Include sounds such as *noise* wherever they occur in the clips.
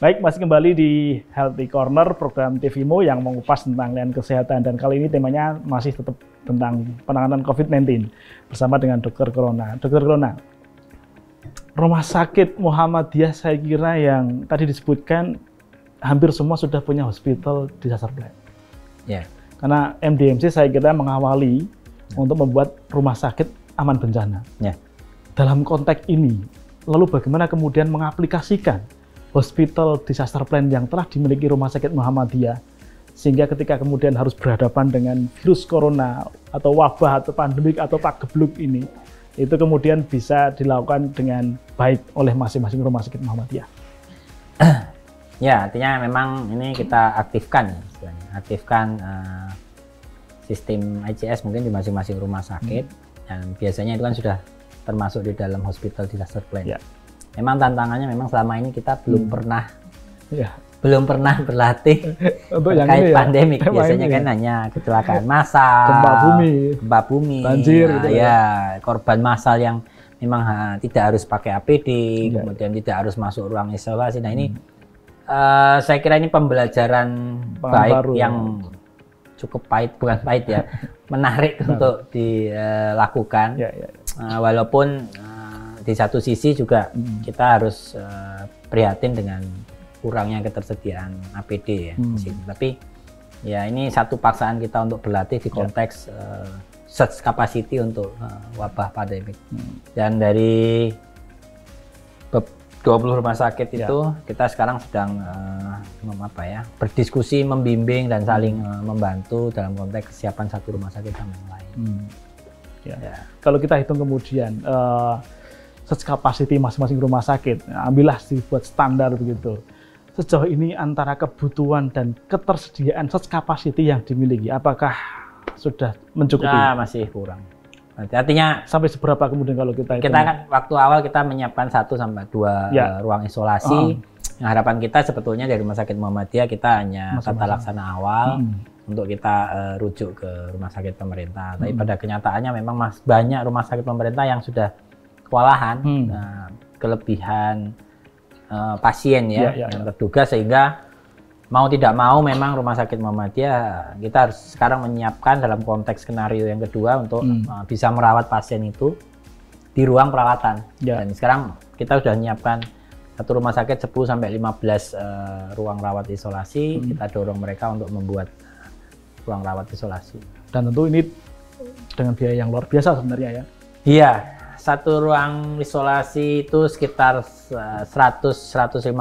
Baik, masih kembali di Healthy Corner, program TVMO yang mengupas tentang layanan kesehatan. Dan kali ini temanya masih tetap tentang penanganan COVID-19 bersama dengan Dokter Corona. Dokter Corona, Rumah Sakit Muhammadiyah saya kira yang tadi disebutkan hampir semua sudah punya hospital disaster plan. Ya. Karena MDMC saya kira mengawali untuk membuat rumah sakit aman bencana. Ya. Dalam konteks ini, lalu bagaimana kemudian mengaplikasikan hospital disaster plan yang telah dimiliki Rumah Sakit Muhammadiyah sehingga ketika kemudian harus berhadapan dengan virus corona atau wabah atau pandemik atau pagebluk ini itu kemudian bisa dilakukan dengan baik oleh masing-masing rumah sakit Muhammadiyah. *clears throat* Ya, artinya memang ini kita aktifkan ya, istilahnya. Aktifkan uh, sistem ICS mungkin di masing-masing rumah sakit hmm. dan biasanya itu kan sudah termasuk di dalam hospital disaster plan. Ya memang tantangannya memang selama ini kita belum hmm. pernah ya. belum pernah berlatih *laughs* untuk yang ini ya, pandemik biasanya kan ya. hanya kecelakaan *laughs* massal gempa bumi gempa bumi banjir nah, gitu ya. ya korban massal yang memang ha, tidak harus pakai APD ya. kemudian tidak harus masuk ruang isolasi nah ini hmm. uh, saya kira ini pembelajaran baik baru, yang ya. cukup pahit bukan pahit ya *laughs* menarik untuk dilakukan ya, ya. Uh, walaupun uh, di satu sisi juga hmm. kita harus uh, prihatin dengan kurangnya ketersediaan APD ya hmm. di sini. Tapi ya ini satu paksaan kita untuk berlatih di ya. konteks uh, search capacity untuk uh, wabah pandemik. Hmm. Dan dari 20 rumah sakit ya. itu kita sekarang sedang uh, apa ya berdiskusi, membimbing dan saling uh, membantu dalam konteks kesiapan satu rumah sakit sama yang lain. Hmm. Ya. ya. Kalau kita hitung kemudian uh, search capacity masing-masing rumah sakit. Nah, ambillah dibuat standar begitu. Sejauh ini antara kebutuhan dan ketersediaan search capacity yang dimiliki, apakah sudah mencukupi? Ya, masih kurang. Artinya sampai seberapa kemudian kalau kita Kita kan waktu awal kita menyiapkan satu sampai dua ya. ruang isolasi. Uh harapan kita sebetulnya dari Rumah Sakit Muhammadiyah kita hanya Masa -masa. tata laksana awal hmm. untuk kita uh, rujuk ke rumah sakit pemerintah. Tapi hmm. pada kenyataannya memang mas banyak rumah sakit pemerintah yang sudah kewalahan, hmm. uh, kelebihan uh, pasien ya, ya, ya yang ya. terduga sehingga mau tidak mau memang rumah sakit Muhammadiyah kita harus sekarang menyiapkan dalam konteks skenario yang kedua untuk hmm. uh, bisa merawat pasien itu di ruang perawatan. Ya. Dan sekarang kita sudah menyiapkan satu rumah sakit 10 sampai 15 uh, ruang rawat isolasi. Hmm. Kita dorong mereka untuk membuat ruang rawat isolasi. Dan tentu ini dengan biaya yang luar biasa sebenarnya ya. Iya, satu ruang isolasi itu sekitar 100 150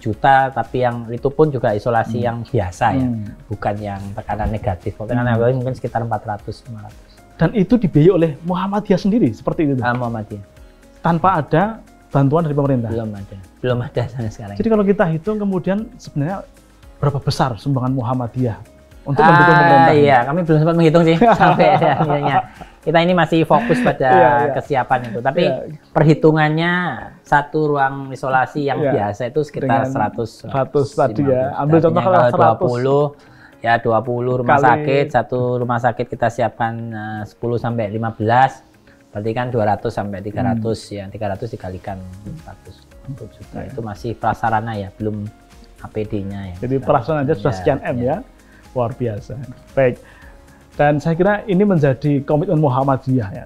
juta tapi yang itu pun juga isolasi hmm. yang biasa ya hmm. bukan yang tekanan negatif. Tekanan hmm. negatif mungkin sekitar 400 500 dan itu dibiayai oleh Muhammadiyah sendiri seperti itu? Uh, Muhammadiyah. Tanpa ada bantuan dari pemerintah? Belum ada. Belum ada sampai sekarang. Jadi kalau kita hitung kemudian sebenarnya berapa besar sumbangan Muhammadiyah untuk mendukung pemerintah? iya kami belum sempat menghitung sih *laughs* sampai akhirnya kita ini masih fokus *laughs* pada yeah, yeah. kesiapan itu. Tapi yeah. perhitungannya satu ruang isolasi yang yeah. biasa itu sekitar Dengan 100 100 tadi ya. Ambil contoh kalau 20 ya 20 rumah Kali... sakit, satu rumah sakit kita siapkan uh, 10 sampai 15 berarti kan 200 sampai 300 hmm. ya. 300 dikalikan 100 juta. Yeah. Itu masih prasarana ya, belum APD-nya ya. Jadi prasarana aja sudah ya, sekian M ya. ya. Luar biasa. Baik. Dan saya kira ini menjadi komitmen Muhammadiyah ya,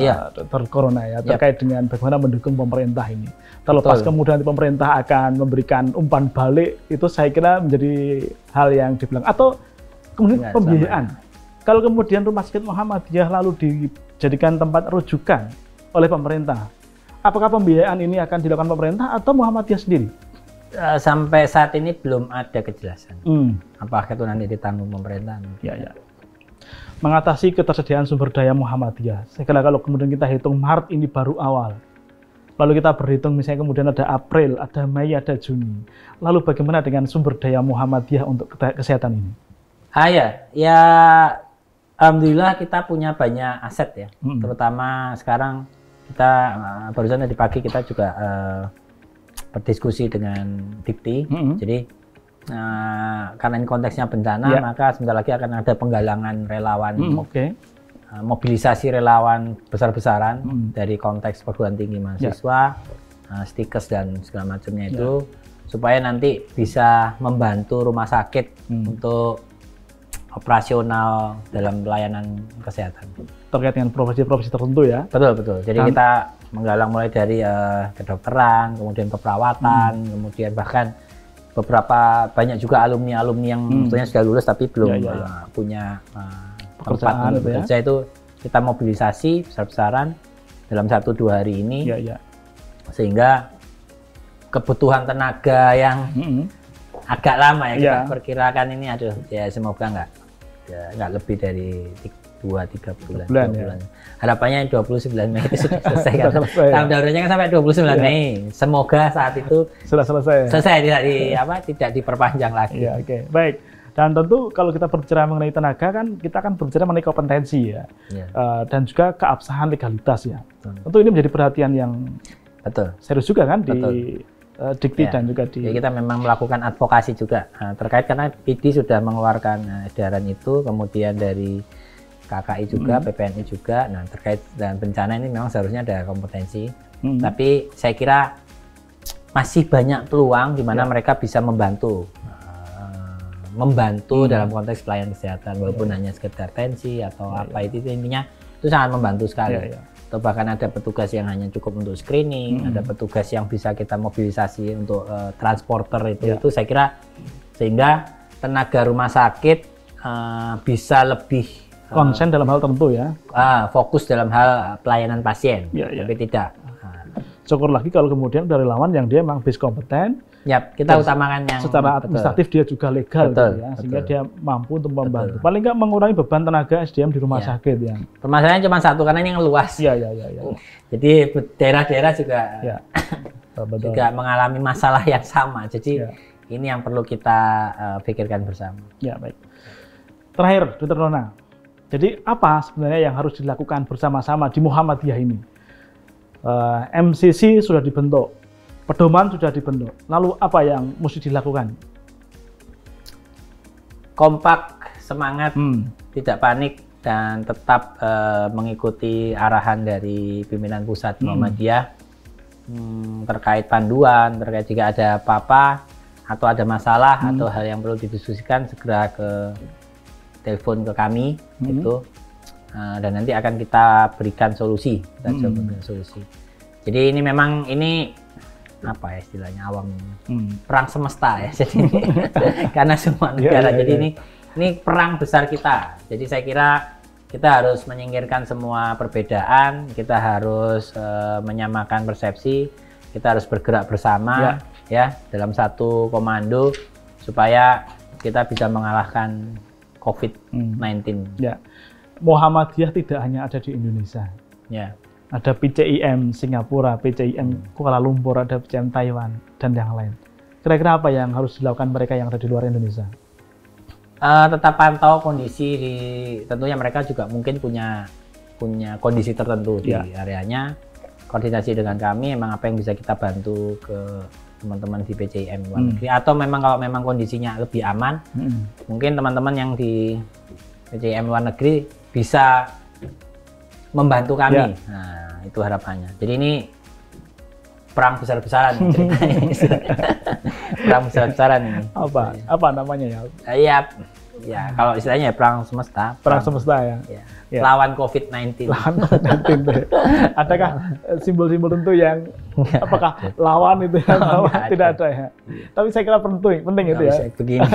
ya. Dr. Corona ya, terkait ya. dengan bagaimana mendukung pemerintah ini. Terlepas Betul. kemudian pemerintah akan memberikan umpan balik, itu saya kira menjadi hal yang dibilang. Atau kemudian ya, pembiayaan. Sama. Kalau kemudian Rumah Sakit Muhammadiyah lalu dijadikan tempat rujukan oleh pemerintah, apakah pembiayaan ini akan dilakukan pemerintah atau Muhammadiyah sendiri? Eh, sampai saat ini belum ada kejelasan. Hmm. Apakah itu nanti ditanggung pemerintah? Ya, ya mengatasi ketersediaan sumber daya Muhammadiyah. Saya kira kalau kemudian kita hitung Maret ini baru awal. Lalu kita berhitung misalnya kemudian ada April, ada Mei, ada Juni. Lalu bagaimana dengan sumber daya Muhammadiyah untuk kesehatan ini? Ah ya, ya Alhamdulillah kita punya banyak aset ya. Hmm. Terutama sekarang kita uh, barusan tadi pagi kita juga uh, berdiskusi dengan Dipti. Hmm. Jadi Nah, karena ini konteksnya bencana, yeah. maka sebentar lagi akan ada penggalangan relawan, mm, okay. uh, mobilisasi relawan besar-besaran mm. dari konteks perguruan tinggi mahasiswa, yeah. uh, stikers dan segala macamnya itu, yeah. supaya nanti bisa membantu rumah sakit hmm. untuk operasional dalam pelayanan kesehatan. Terkait dengan profesi-profesi tertentu ya? Betul betul. Jadi kan. kita menggalang mulai dari uh, kedokteran, kemudian keperawatan, hmm. kemudian bahkan beberapa banyak juga alumni-alumni yang hmm. sudah lulus tapi belum ya, ya, ya. Uh, punya uh, tempat untuk ya? bekerja ya? itu kita mobilisasi besar-besaran dalam satu dua hari ini ya, ya. sehingga kebutuhan tenaga yang -hmm. agak lama ya kita ya. perkirakan ini aduh ya semoga nggak ya, nggak lebih dari dua tiga bulan, bulan, dua ya. bulan. Harapannya 29 Mei itu sudah selesai kan. Tahun daruratnya kan sampai 29 ya. Mei. Semoga saat itu sudah selesai. Selesai tidak di apa tidak diperpanjang lagi. Ya, oke. Okay. Baik. Dan tentu kalau kita berbicara mengenai tenaga kan kita akan berbicara mengenai kompetensi ya, ya. Uh, dan juga keabsahan legalitas ya. Betul. Tentu ini menjadi perhatian yang betul serius juga kan Betul. di uh, Dikti ya. dan juga di. Ya, kita memang melakukan advokasi juga nah, terkait karena PD sudah mengeluarkan uh, edaran itu, kemudian dari KKI juga, hmm. PPNI juga. Nah terkait dengan bencana ini memang seharusnya ada kompetensi, hmm. tapi saya kira masih banyak peluang di mana ya. mereka bisa membantu membantu hmm. dalam konteks pelayanan kesehatan walaupun yeah. hanya sekedar tensi atau yeah, apa yeah. itu intinya itu sangat membantu sekali. Yeah, yeah. Atau bahkan ada petugas yang hanya cukup untuk screening, hmm. ada petugas yang bisa kita mobilisasi untuk uh, transporter itu yeah. itu saya kira sehingga tenaga rumah sakit uh, bisa lebih konsen dalam hal tertentu ya. Uh, fokus dalam hal pelayanan pasien, yeah, yeah. tapi tidak. Syukur lagi kalau kemudian dari lawan yang dia memang bis kompeten, Ya, kita utamakan yang secara administratif betul. dia juga legal betul, gitu ya, betul. sehingga dia mampu untuk membantu. Betul. Paling nggak mengurangi beban tenaga SDM di rumah ya. sakit ya. Permasalahannya cuma satu karena ini yang luas. Iya, iya, iya. Ya. Jadi daerah-daerah juga ya. betul. juga mengalami masalah yang sama. Jadi ya. ini yang perlu kita uh, pikirkan bersama. Ya, baik. Terakhir, Dr. Rona. Jadi apa sebenarnya yang harus dilakukan bersama-sama di Muhammadiyah ini? Uh, eh, MCC sudah dibentuk, pedoman sudah dibentuk. Lalu apa yang mesti dilakukan? Kompak, semangat, hmm. tidak panik dan tetap uh, mengikuti arahan dari pimpinan pusat hmm. Muhammadiyah hmm, terkait panduan, terkait jika ada apa-apa atau ada masalah hmm. atau hal yang perlu didiskusikan segera ke telepon ke kami hmm. itu uh, dan nanti akan kita berikan solusi, kita hmm. solusi. Jadi ini memang ini apa ya istilahnya awam hmm. perang semesta ya *laughs* jadi karena semua iya, negara yeah, yeah, jadi yeah. ini ini perang besar kita jadi saya kira kita harus menyingkirkan semua perbedaan kita harus uh, menyamakan persepsi kita harus bergerak bersama yeah. ya dalam satu komando supaya kita bisa mengalahkan COVID-19 hmm. ya Muhammadiyah tidak hanya ada di Indonesia ya ada PCIM Singapura, PCIM hmm. Kuala Lumpur, ada PCIM Taiwan, dan yang lain. Kira-kira apa yang harus dilakukan mereka yang ada di luar Indonesia? Uh, tetap pantau kondisi di, tentunya mereka juga mungkin punya punya kondisi tertentu ya. di areanya. Koordinasi dengan kami, emang apa yang bisa kita bantu ke teman-teman di PCIM luar hmm. negeri, atau memang kalau memang kondisinya lebih aman, hmm. mungkin teman-teman yang di PCIM luar negeri bisa membantu kami. Ya. Nah, itu harapannya. Jadi ini perang besar-besaran *laughs* *laughs* perang besar-besaran ini. Apa? Apa namanya ya? Iya. Ya, kalau istilahnya ya perang semesta. Perang, perang semesta ya. ya. ya. Lawan COVID-19. *laughs* Lawan COVID-19. Adakah simbol-simbol tentu yang apakah lawan itu *laughs* yang oh, lawan? Tidak ada ya. Tapi saya kira penting, penting itu ya. Begini.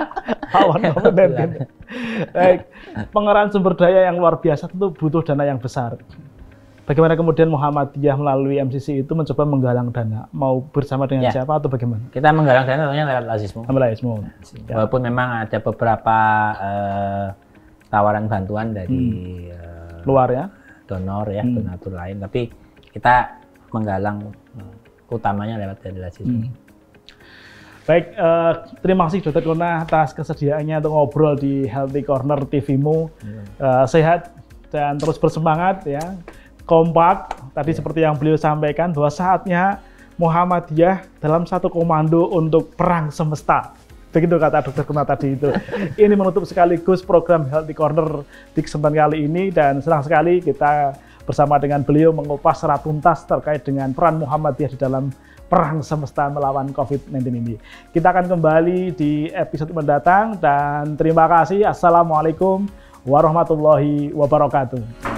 *laughs* lawan COVID-19. Baik. Pengerahan sumber daya yang luar biasa tentu butuh dana yang besar. Bagaimana kemudian Muhammadiyah melalui MCC itu mencoba menggalang dana? Mau bersama dengan ya. siapa atau bagaimana? Kita menggalang dana tentunya lewat Lazismu. Lewat Lazismu. Ya. Walaupun memang ada beberapa uh, tawaran bantuan dari hmm. uh, luar ya, donor ya, hmm. donatur lain, tapi kita menggalang uh, utamanya lewat dari Lazismu. Hmm. Baik, uh, terima kasih Dr. Kona atas kesediaannya untuk ngobrol di Healthy Corner TV-mu. Hmm. Uh, sehat dan terus bersemangat ya kompak tadi ya. seperti yang beliau sampaikan bahwa saatnya Muhammadiyah dalam satu komando untuk perang semesta. Begitu kata Dokter Kuna tadi itu. *laughs* ini menutup sekaligus program Healthy Corner di kesempatan kali ini dan senang sekali kita bersama dengan beliau mengupas secara tuntas terkait dengan peran Muhammadiyah di dalam perang semesta melawan COVID-19 ini. Kita akan kembali di episode mendatang dan terima kasih. Assalamualaikum warahmatullahi wabarakatuh.